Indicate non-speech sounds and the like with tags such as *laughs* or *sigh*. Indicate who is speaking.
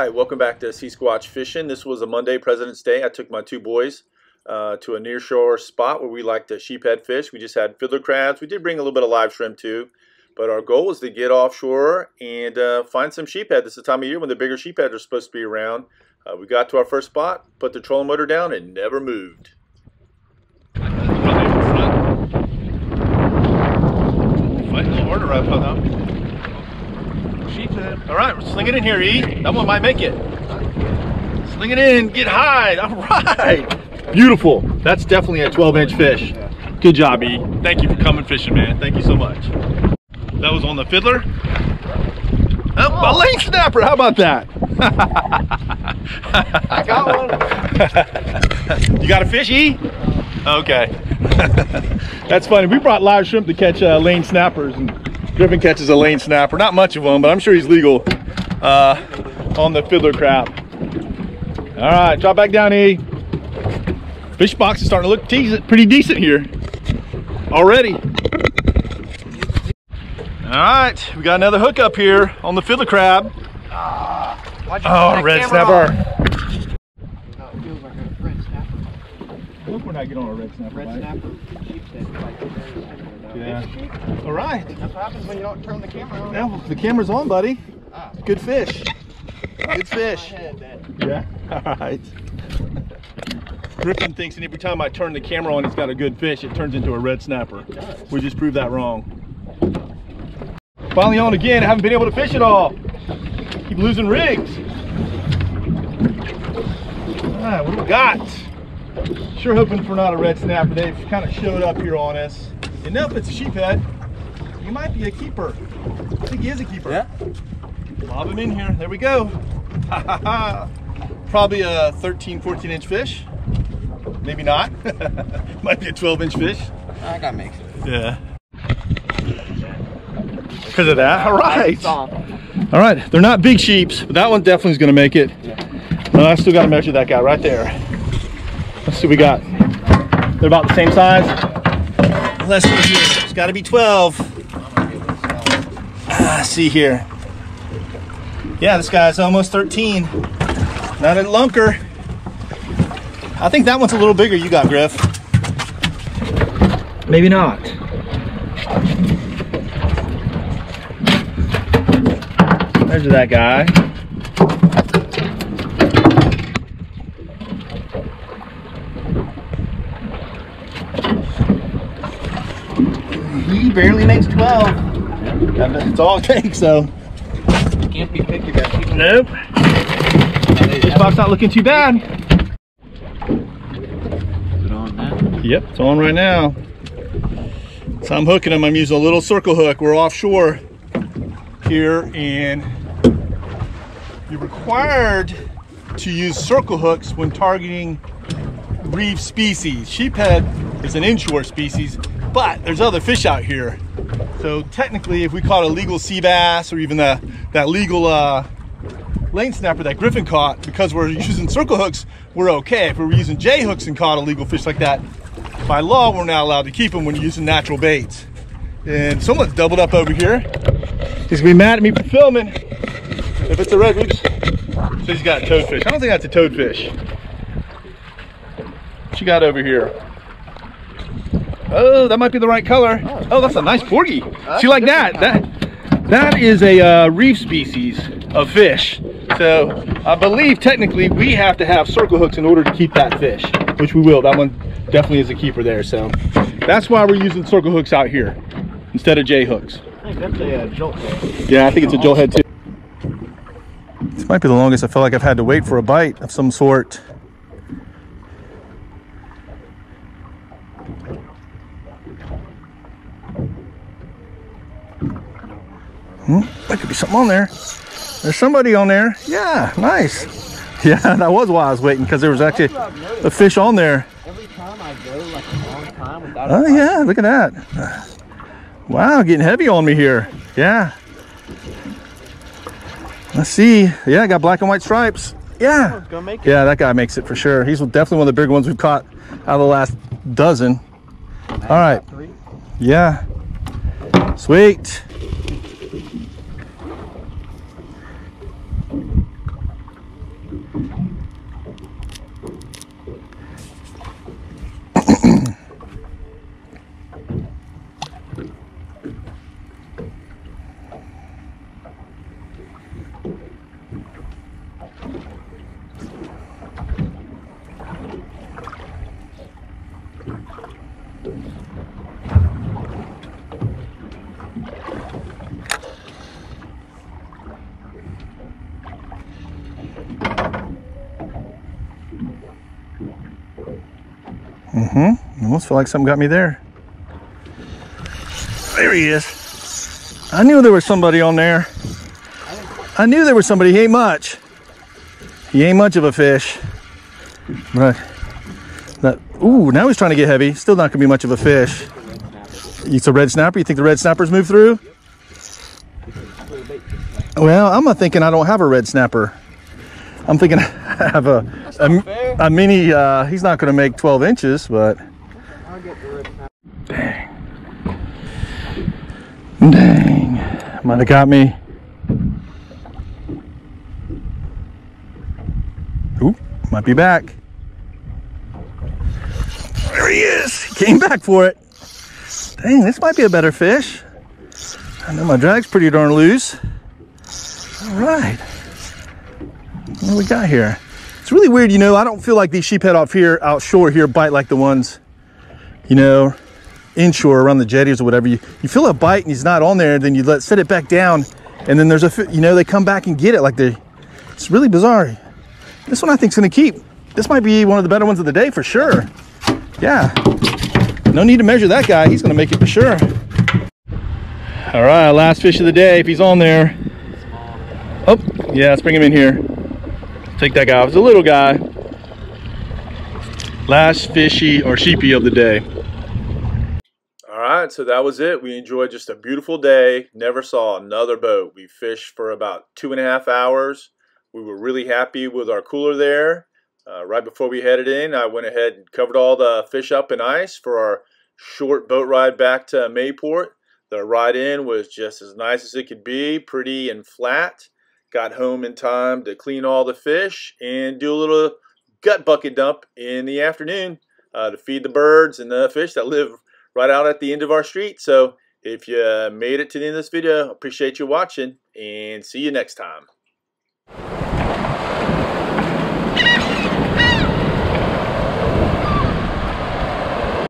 Speaker 1: right, welcome back to Sea Squatch Fishing. This was a Monday, President's Day. I took my two boys uh, to a nearshore spot where we like to sheephead fish. We just had fiddler crabs. We did bring a little bit of live shrimp too, but our goal was to get offshore and uh, find some sheephead. This is the time of year when the bigger sheepheads are supposed to be around. Uh, we got to our first spot, put the trolling motor down, and never moved.
Speaker 2: Fight a little harder up? Sheephead. Sling it in here, E. That one might make it. Sling it in, get high. All right. Beautiful. That's definitely a 12 inch fish. Good job, E. Thank you for coming fishing, man. Thank you so much. That was on the fiddler. Oh, a lane snapper. How about that?
Speaker 3: I got
Speaker 2: one. *laughs* you got a fish, E? Okay. *laughs* That's funny. We brought live shrimp to catch uh, lane snappers, and Griffin catches a lane snapper. Not much of one, but I'm sure he's legal uh, on the fiddler crab. All right, drop back down, E. Fish box is starting to look decent, pretty decent here already. All right, we got another hook up here on the fiddler crab.
Speaker 3: Uh,
Speaker 2: oh, red snapper.
Speaker 3: No, feels like a red snapper.
Speaker 2: Look when I get on a red snapper.
Speaker 3: Red
Speaker 2: bite.
Speaker 3: snapper, sheephead, like very similar though.
Speaker 2: Yeah. All right.
Speaker 3: That's what happens when you don't turn the camera on.
Speaker 2: Now the camera's on, buddy.
Speaker 3: Ah.
Speaker 2: Good fish. Good fish.
Speaker 3: Head.
Speaker 2: Yeah. *laughs* All right. Griffin thinks that every time I turn the camera on, it's got a good fish. It turns into a red snapper. We just proved that wrong. Finally on again. I haven't been able to fish at all. Keep losing rigs. All right, what do we got? Sure hoping for not a red snapper. They've kind of showed up here on us. And now if it's a sheephead, you might be a keeper. I think he is a keeper.
Speaker 3: Yeah.
Speaker 2: Lob him in here. There we go. Probably a 13, 14 inch fish. Maybe not. *laughs* Might be a 12 inch fish.
Speaker 3: I gotta make it.
Speaker 2: Yeah. Because of that? All right. All right. They're not big sheeps, but that one definitely is going to make it. No, I still got to measure that guy right there. Let's see what we got. They're about the same size. See here. It's got to be 12. Ah, see here. Yeah, this guy's almost 13. Not a lunker. I think that one's a little bigger you got, Griff. Maybe not. There's that guy. He barely makes 12. That's all it takes, so.
Speaker 3: Can't be picky about sheep.
Speaker 2: Nope. This box not looking too bad.
Speaker 3: Is it on now?
Speaker 2: Yep, it's on right now. So I'm hooking them. I'm using a little circle hook. We're offshore here, and you're required to use circle hooks when targeting reef species. Sheephead is an inshore species, but there's other fish out here. So technically, if we caught a legal sea bass or even the, that legal uh, lane snapper that Griffin caught, because we're using circle hooks, we're okay. If we were using J hooks and caught a legal fish like that, by law, we're not allowed to keep them when you're using natural baits. And someone's doubled up over here. He's gonna be mad at me for filming. If it's a red, oops. So he's got a toadfish. I don't think that's a toadfish. What you got over here? Oh, that might be the right color. Oh, that's a nice porgy. See like that? That that is a uh, reef species of fish. So I believe technically we have to have circle hooks in order to keep that fish, which we will. That one definitely is a keeper there. So that's why we're using circle hooks out here instead of J hooks.
Speaker 3: I think that's a uh, jolt.
Speaker 2: Yeah, I think it's a jolt head too. This might be the longest I feel like I've had to wait for a bite of some sort. Hmm, that could be something on there. There's somebody on there. Yeah, nice. *laughs* Yeah, that was why I was waiting because there was actually a fish on there.
Speaker 3: Every time I go like a long time without
Speaker 2: Oh yeah, look at that. Wow, getting heavy on me here. Yeah. Let's see. Yeah, I got black and white stripes. Yeah.
Speaker 3: gonna make it.
Speaker 2: Yeah, that guy makes it for sure. He's definitely one of the bigger ones we've caught out of the last dozen. All right. Yeah. Sweet. Mm-hmm. Almost feel like something got me there. There he is. I knew there was somebody on there. I knew there was somebody. He ain't much. He ain't much of a fish. But that, ooh, now he's trying to get heavy. Still not gonna be much of a fish. It's a red snapper. You think the red snappers move through? Well, I'm thinking I don't have a red snapper. I'm thinking *laughs* I have a a, a mini. Uh, he's not going to make 12 inches, but dang, dang, might have got me. Ooh, might be back. There he is. He came back for it. Dang, this might be a better fish. I know my drag's pretty darn loose. All right. What do we got here? It's really weird, you know, I don't feel like these sheephead off here, outshore here, bite like the ones, you know, inshore around the jetties or whatever. You, you feel a bite and he's not on there, then you let set it back down, and then there's a, you know, they come back and get it like they, it's really bizarre. This one I think's gonna keep. This might be one of the better ones of the day for sure. Yeah. No need to measure that guy. He's gonna make it for sure. All right, last fish of the day, if he's on there. Oh, yeah, let's bring him in here. Take that guy. It's a little guy. Last fishy or sheepy of the day.
Speaker 1: All right, so that was it. We enjoyed just a beautiful day. Never saw another boat. We fished for about two and a half hours. We were really happy with our cooler there. Uh, right before we headed in, I went ahead and covered all the fish up in ice for our short boat ride back to Mayport. The ride in was just as nice as it could be, pretty and flat. Got home in time to clean all the fish and do a little gut bucket dump in the afternoon uh, to feed the birds and the fish that live right out at the end of our street. So if you made it to the end of this video, appreciate you watching and see you next time.